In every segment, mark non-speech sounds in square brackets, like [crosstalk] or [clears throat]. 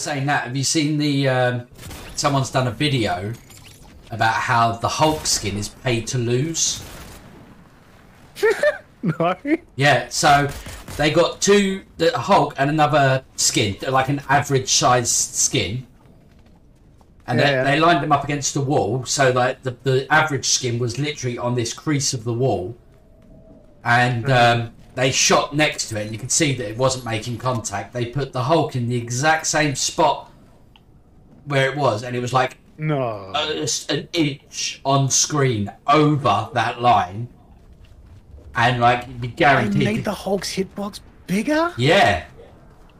saying that, have you seen the? Um, someone's done a video about how the Hulk skin is paid to lose. [laughs] No. Yeah, so they got two, the Hulk and another skin, like an average sized skin. And Yeah, they, yeah. they lined them up against the wall, so like the, the average skin was literally on this crease of the wall. And Mm-hmm. um, they shot next to it, and you could see that it wasn't making contact. They put the Hulk in the exact same spot where it was, and it was like No. just an inch on screen over that line. And like, you'd be They guaranteed. made the Hulk's hitbox bigger? Yeah.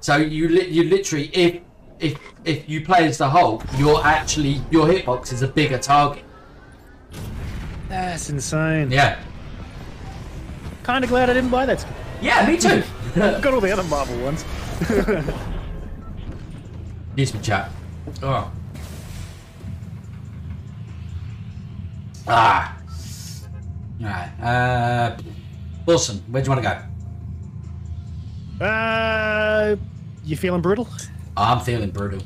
So you li- you literally if if if you play as the Hulk, you're actually your hitbox is a bigger target. That's insane. Yeah. Kind of glad I didn't buy that skin. Yeah, me too. I've [laughs] got all the other Marvel ones. [laughs] Excuse me, chat. Oh. Ah. Alright. Uh Wilson, where do you want to go? Uh, you feeling brutal? I'm feeling brutal.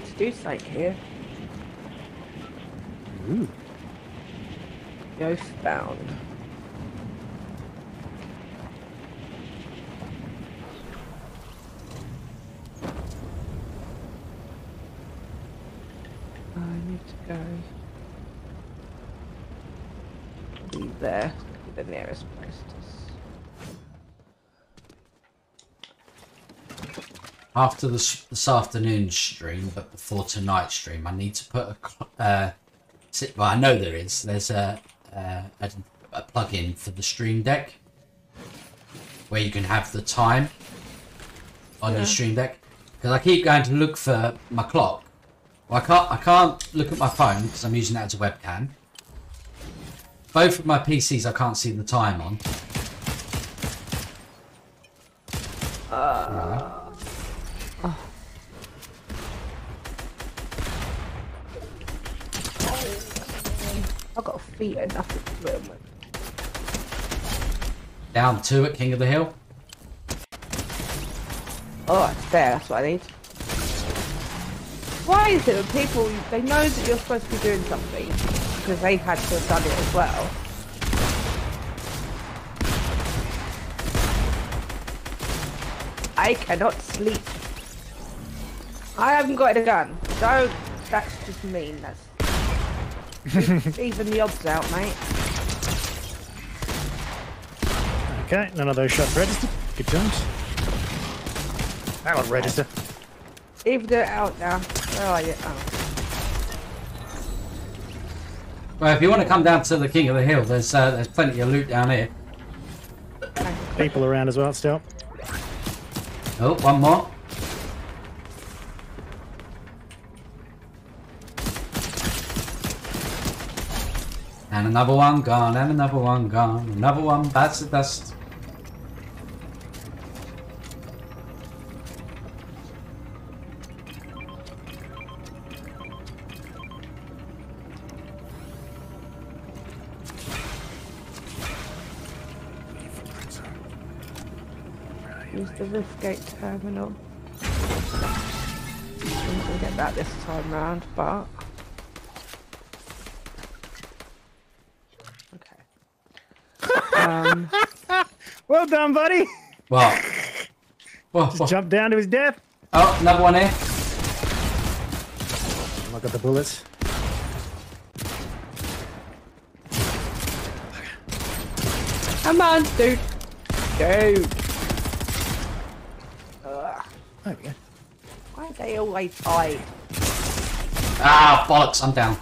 Need to do something here. Ooh. Ghostbound. I need to go. Be there. Be the nearest place to. s- after this this afternoon stream, but before tonight's stream, I need to put a. Uh, well, I know there is. There's a uh, a, a plug-in for the Stream Deck where you can have the time on Yeah. your Stream Deck. Because I keep going to look for my clock. Well, I can't. I can't look at my phone because I'm using that as a webcam. Both of my PCs, I can't see the time on. I've got feet and nothing at the moment. Down two at King of the Hill. Oh, there, that's what I need. Why is it that people, they know that you're supposed to be doing something because they've had to have done it as well. I cannot sleep. I haven't got a gun. Don't, that's just mean. That's even the odds out, mate. Okay, none of those shots registered. Good times. That one register. Even it out now. Where are you? Oh. Well, if you want to come down to the King of the Hill, there's uh, there's plenty of loot down here. People around as well still. Oh, one more. And another one gone, and another one gone, another one bites the dust. Use the Riftgate terminal. I'm gonna get that this time round, but Um, [laughs] Well done, buddy. What? What? what? Jump down to his death. Oh, another one here. Look at the bullets. come on, dude, dude. Ugh, There we go. why are they always tied? Ah, bollocks, I'm down.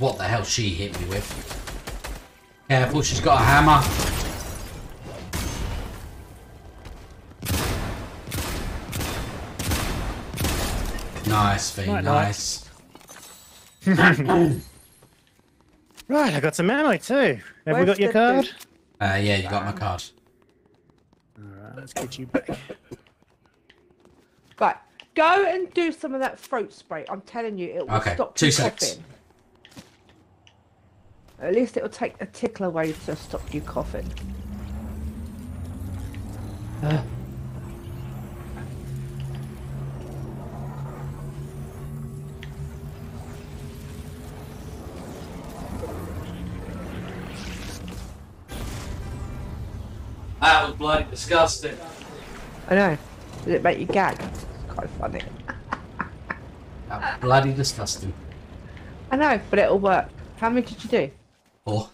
What the hell she hit me with? Careful, she's got a hammer. Nice, V, Night, night. nice. [laughs] Right, I got some ammo too. Have we got your card? Uh, yeah, you got my card. Alright, let's get you back. Right, go and do some of that throat spray. I'm telling you, it will Okay, stop two you secs. coughing. At least it will take a tickle away to stop you coughing. That was bloody disgusting. I know. Did it make you gag? It's quite funny. That was bloody disgusting. I know, but it'll work. How many did you do? Oh,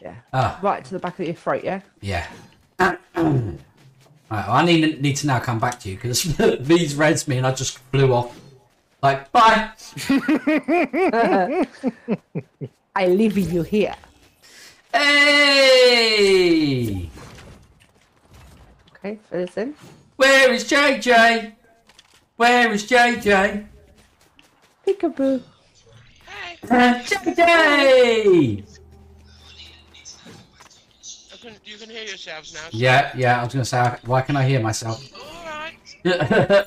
Yeah. ah, Right to the back of your throat, yeah? yeah. [clears throat] right, well, I need need to now come back to you because [laughs] these reds me and I just flew off. Like, bye. [laughs] I leave you here. Hey, Okay, fill this in. where is JJ? Where is JJ? Peekaboo. JJ! I can, you can hear yourselves now. Yeah, yeah. I was gonna say, why can I hear myself? Alright. Where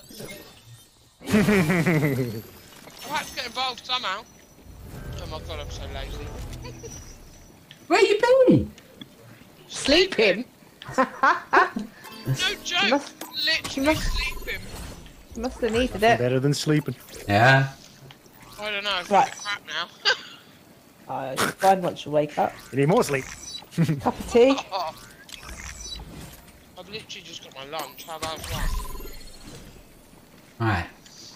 I had to get involved somehow. Oh my god, I'm so lazy. Where you been? Sleeping. No joke! must- Literally must- sleeping. Must have needed it. Better than sleeping. Yeah. I don't know, I'm Right. right. crap now. [laughs] It's fine once you wake up. You need more sleep. [laughs] Cup of tea. oh. [laughs] I've literally just got my lunch. How about that? Right.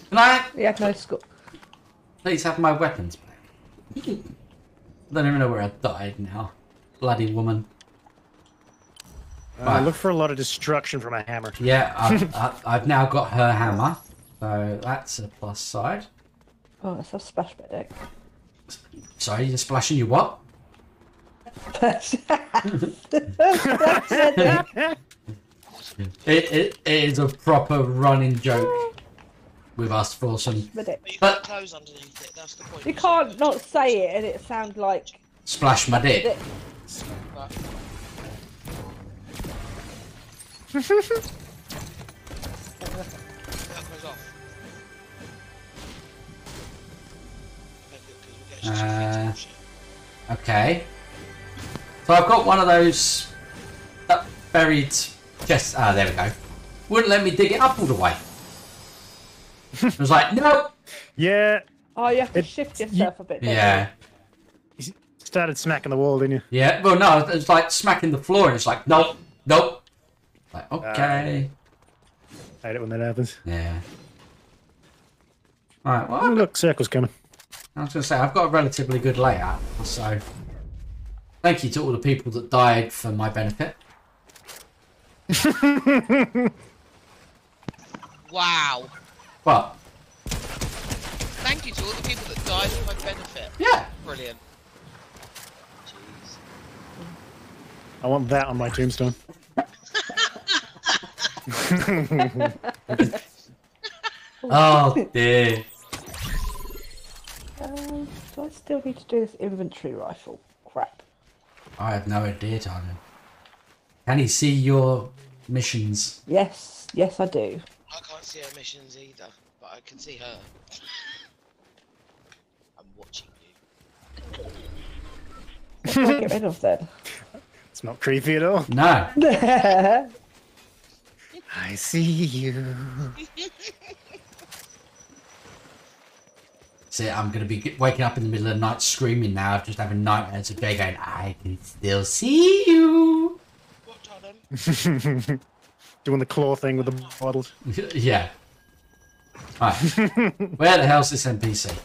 Can I We had no school. please have my weapons back? I don't even know where I died now. Bloody woman. Uh, Right. Look for a lot of destruction from a hammer. Yeah, I've, I- I've now got her hammer, so that's a plus side. Oh, let's have splash medic. Sorry, you're splashing your what? [laughs] It, it, it is a proper running joke with us for some. But you But- put clothes underneath it, that's the point. You can't not say it and it sound like splash my dick. [laughs] Uh. Okay. So I've got one of those uh, buried chests. Ah, there we go. Wouldn't let me dig it up all the way. I was like, no. Yeah, Oh, you have to It- shift yourself a bit. don't Yeah. you started smacking the wall, didn't you? Yeah. Well, no, it's like smacking the floor, and it's like, nope, nope. Like, okay. I hate it when that happens. Yeah. All right. Oh, Well, look, circle's coming. I was going to say I've got a relatively good layout, so thank you to all the people that died for my benefit. [laughs] Wow. But Thank you to all the people that died for my benefit. yeah, Brilliant. Jeez. I want that on my tombstone. [laughs] [laughs] oh dear. Do I still need to do this infantry rifle? Crap. I have no idea, Tania. Can he see your missions? Yes, yes, I do. I can't see her missions either, but I can see her. [laughs] I'm watching you. What do I get rid of then? [laughs] It's not creepy at all. No. [laughs] I see you. See, I'm going to be waking up in the middle of the night screaming now, I've just having nightmares of Jai going, I can still see you. What, Tottenham? [laughs] Doing the claw thing with the bottles. [laughs] yeah. Right. Where the hell's this NPC?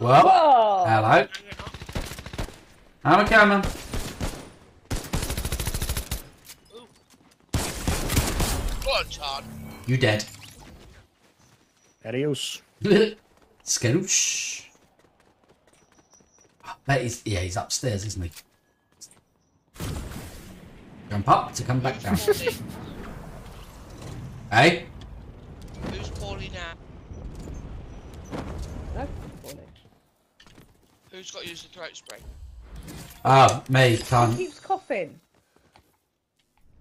Well, oh, hello. I'm a coming. Go on, Todd. You dead. Adios. [laughs] Skadoosh. That is, yeah, he's upstairs, isn't he? Jump up to come back down. [laughs] Hey? Who's poorly now? no, Paulie. Who's got to use the throat spray? Oh, me, He can't. keeps coughing.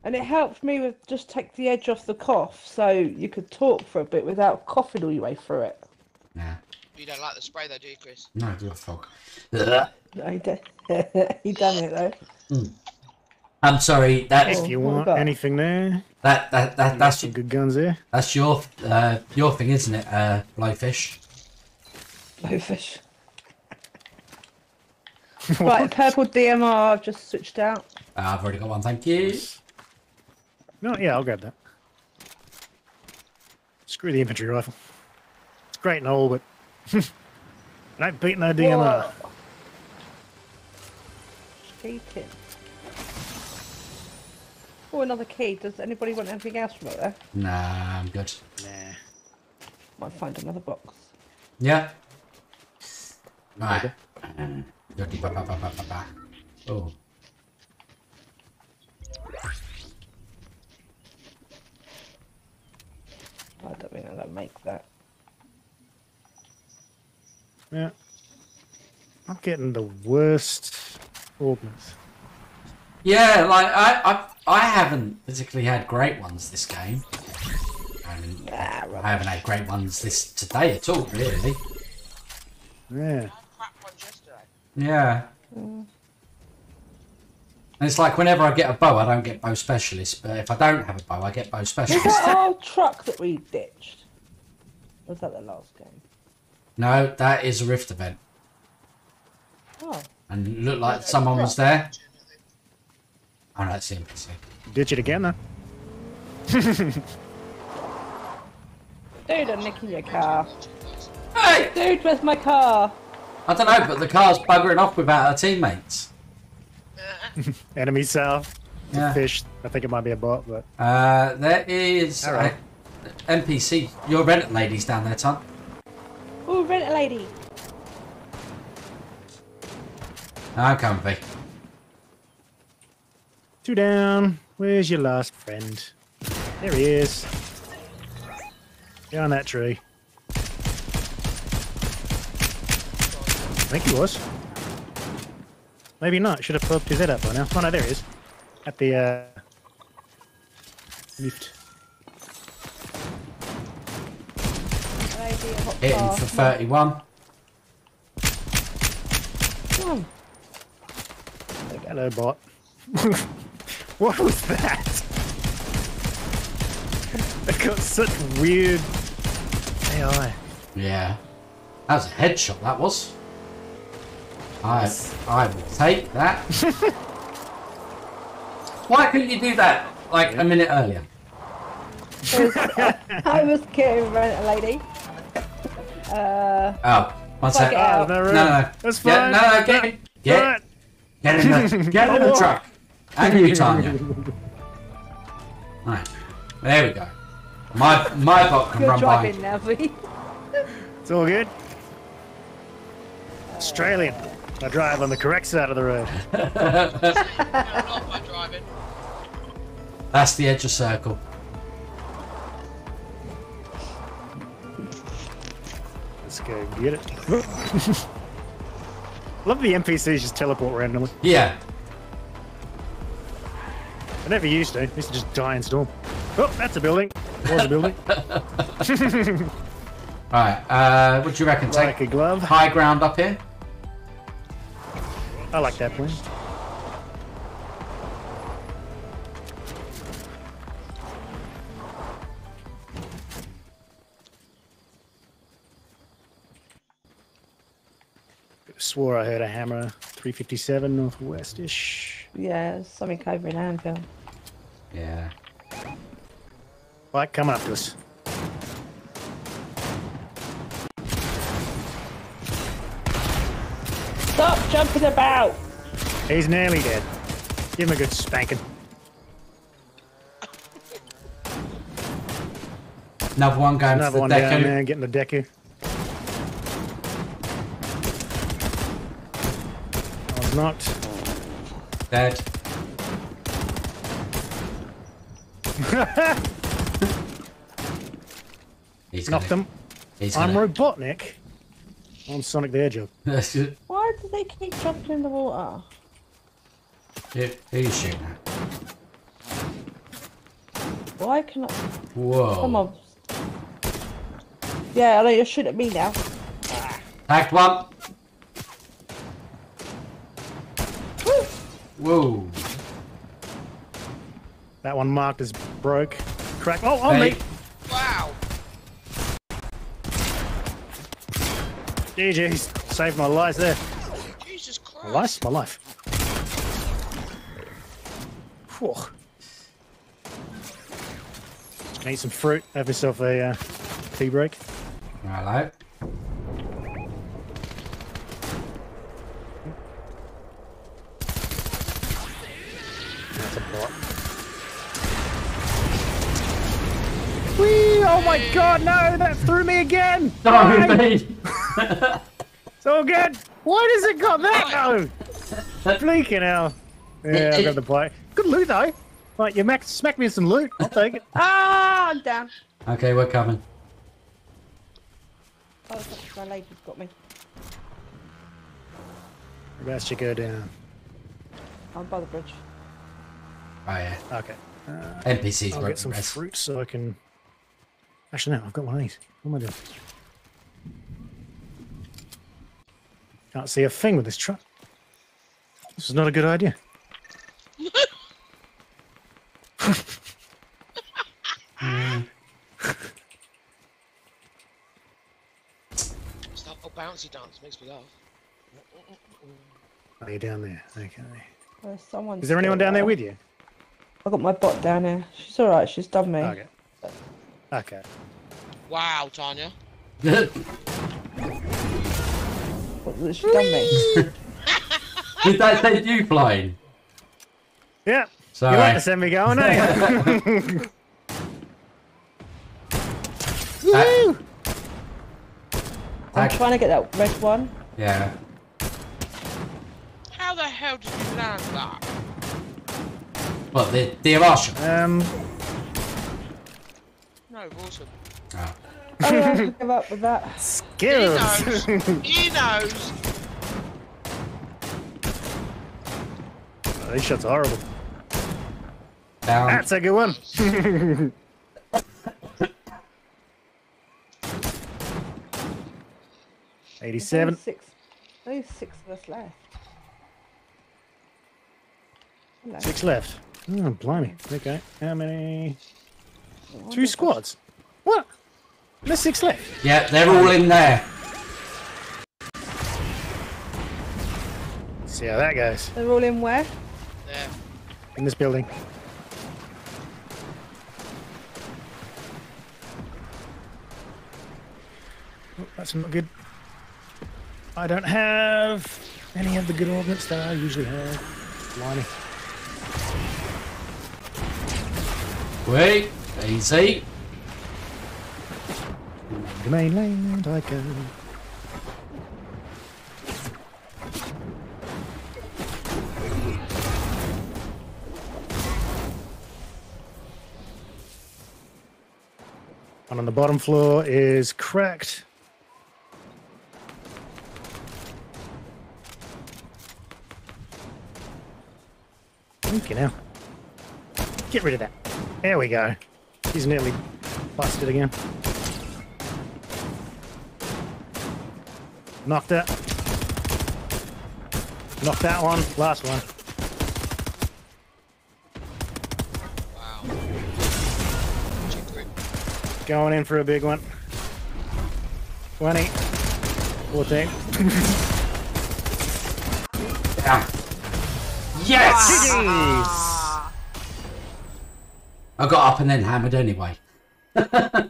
And it helped me with just take the edge off the cough so you could talk for a bit without coughing all your way through it. Yeah. You don't like the spray though, do you, Chris? No, do a fog. Ugh. [laughs] No, he, did. [laughs] he done it though. I'm sorry. That's Oh, If you want got? anything there, that that that that's some good guns there. that's your uh your thing, isn't it? Uh, blowfish. Blowfish. [laughs] right, purple DMR I've just switched out. Uh, I've already got one. Thank you. No, yeah, I'll grab that. Screw the infantry rifle. It's great and all, but [laughs] I ain't beating no DMR. Whoa. Cheating. Oh, another key. Does anybody want anything else from it there? Nah, I'm good. Nah. Might find another box. Yeah. Right. Dirty ba- ba- ba- ba- ba- ba. Oh. I don't think I'm gonna make that. Yeah. I'm getting the worst ordnance. Yeah, like I, I, I haven't particularly had great ones this game. I, mean, I haven't had great ones this today at all, really. Yeah. I had crap ones yesterday. Yeah. And it's like whenever I get a bow, I don't get bow specialist. But if I don't have a bow, I get bow Was specialist. that our truck that we ditched? Was that the last game? No, that is a rift event, Oh, and it looked like someone was there. Oh, no, that's the NPC. Ditch it again, though. [laughs] dude, I'm nicking your car. Hey, Dude, where's my car? I don't know, but the car's buggering off without her teammates. [laughs] Enemy south. Yeah. fish. I think it might be a bot, but Uh, there is All right. a- NPC. Your Reddit lady's down there, Tom. Oh, rent a lady. I'm comfy. two down. Where's your last friend? There he is. Behind that tree. I think he was. Maybe not. Should have poked his head up by now. Oh no, there he is. At the uh, lift. Lady, a hot Hitting car. for 31. Come. Hello, bot. [laughs] what was that? [laughs] It got such weird AI. Yeah. That was a headshot, that was. I, I will take that. [laughs] Why couldn't you do that like a minute earlier? I was getting rent a lady. Uh, Oh, one Fuck sec. it No, no, no, room. no. That's Get, fine. no, no, get, in- get, Alright. get in the, get in the [laughs] truck. And you, Tania. [laughs] Right. There we go. My, my bot can you're run driving by. now, [laughs] It's all good. Australian. I drive on the correct side of the road. No, not by driving. That's the edge of circle. Get it. [laughs] Love the NPCs just teleport randomly. Yeah. I never used to. I used to just die in storm. Oh, that's a building. Was a building. All [laughs] [laughs] right. Uh, what do you reckon? like Take a glove. high ground up here? I like that plan. Swore I heard a hammer 357 northwest-ish. Yeah, there's something over in Anvil. Yeah. Right, coming up to us. Stop jumping about! He's nearly dead. Give him a good spanking. Another one going Another for one the down there, getting the Deku. I was knocked. Dead. [laughs] He's Knocked gonna, him. He's I'm gonna, Robotnik on Sonic the Hedgehog. [laughs] Why do they keep jumping in the water? who you shooting at? Why can I? Whoa. Come on. Yeah, I know you're shooting at me now. Tagged one. Whoa. That one marked as broke. Crack. Oh, on Hey. me. Wow. GG's. Saved my life there. Jesus Christ. My life? My life. Whew. Just gonna eat some fruit. Have yourself a uh, tea break. Hello. That's Oh my god, no! That threw me again! Sorry, Why? me. It's all good! Why does it got [laughs] that though? Freaking hell. Yeah, I've got the play. Good loot though. Like, you mac- smacked me with some loot. I'll take it. Ah, I'm down. Okay, we're coming. Oh, that's my lady's got me. Best you go down. I'm by the bridge. Oh yeah. Okay. NPCs I'll get some rest. fruit so I can. Actually, no, I've got one of these. What am I doing? Can't see a thing with this truck. This is not a good idea. [laughs] It's that old bouncy dance makes me laugh. Oh, you're down there. Okay. There's someone. Is there anyone down there with you? I got my bot down here. She's alright. She's done me. Okay. Okay. Wow, Tania. What, She's done me. Did that take you flying? Yeah. You Sorry. like to send me going, eh? [laughs] Woo! I'm Tag- trying to get that red one. Yeah. How the hell did you land that? What the the Marshal? Um, No, awesome. Ah. Oh. Oh, yeah, I should give up with that. He knows. he knows. Oh, These shots are horrible. Down. That's a good one. Eighty-seven. only Six. There's six of us left. Hello. Six left. Oh, blimey. Okay. How many? Two there's- squads. What? There's six left. Yeah, they're all in there. See how that goes They're all in where? There. in this building. Oh, that's not good. I don't have any of the good ordnance that I usually have. Blimey. Wait, easy. The mainland I go. One on the bottom floor is cracked. Okay, now. Get rid of that. There we go. He's nearly busted again. Knocked it. Knocked that one. Last one. Wow. Going in for a big one. 20. 14. Down. Yes! GG's! I got up and then hammered anyway. [laughs]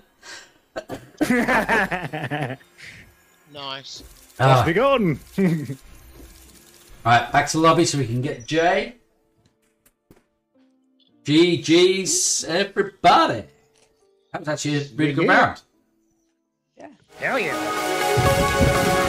Nice. Ah, Be gone. [laughs] right, back to lobby so we can get Jai. GG's, everybody. That was actually a really good Yeah. round. Yeah. Hell yeah.